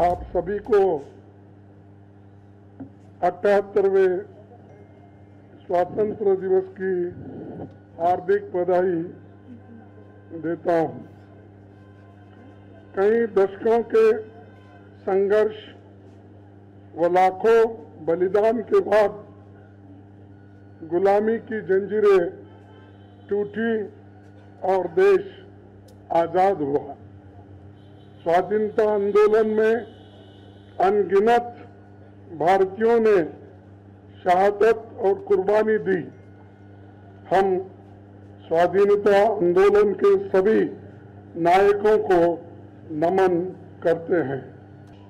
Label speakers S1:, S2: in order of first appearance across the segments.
S1: आप सभी को अठहत्तरवे स्वतंत्र दिवस की हार्दिक बधाई देता हूँ। कई दशकों के संघर्ष व लाखों बलिदान के बाद गुलामी की जंजीरें टूटी और देश आज़ाद हुआ। स्वाधीनता आंदोलन में अनगिनत भारतीयों ने शहादत और कुर्बानी दी। हम स्वाधीनता आंदोलन के सभी नायकों को नमन करते हैं।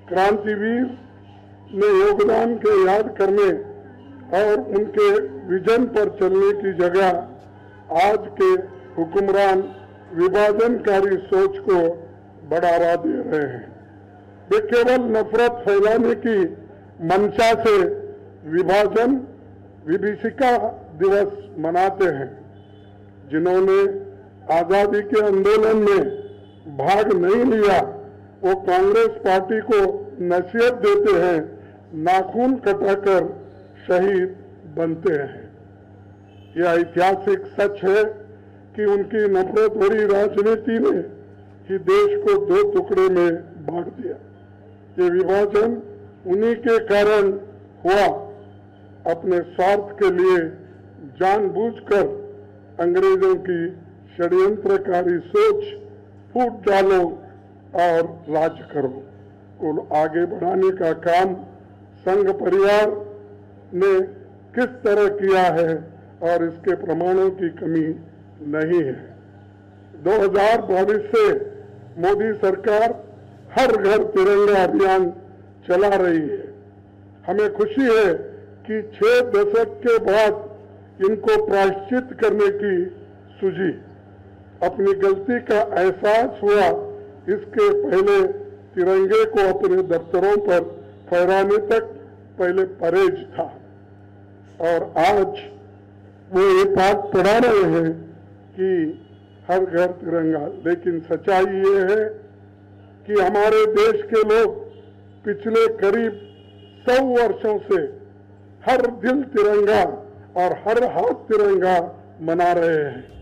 S1: क्रांतिवीर ने योगदान के याद करने और उनके विजन पर चलने की जगह आज के हुक्मरान विभाजनकारी सोच को बढ़ावा दे रहे हैं। वे केवल नफरत फैलाने की मंशा से विभाजन, विभीषिका दिवस मनाते हैं, जिन्होंने आज़ादी के आंदोलन में भाग नहीं लिया। वो कांग्रेस पार्टी को नसीहत देते हैं, नाखून कटाकर शहीद बनते हैं। यह ऐतिहासिक सच है कि उनकी नफरत भरी राजनीति ने ही देश को दो टुकड़े में बांट दिया। ये विभाजन उन्हीं के कारण हुआ, अपने स्वार्थ के लिए जानबूझकर अंग्रेज़ों की षड्यंत्रकारी सोच, फूट डालो और राज करो। को आगे बढ़ाने का काम संघ परिवार ने किस तरह किया है और इसके प्रमाणों की कमी नहीं है। 2022 से मोदी सरकार हर घर तिरंगा अभियान चला रही है। हमें खुशी है कि छह दशक के बाद इनको प्रायश्चित करने की सूझी। अपनी गलती का एहसास हुआ इसके पहले तिरंगे को अपने दफ्तरों पर फहराने तक पहले परहेज था। और आज वो ये बात पढ़ा रहे हैं कि हर घर तिरंगा। लेकिन सच्चाई ये है कि हमारे देश के लोग पिछले करीब सौ वर्षों से हर दिल तिरंगा और हर हाथ तिरंगा मना रहे हैं।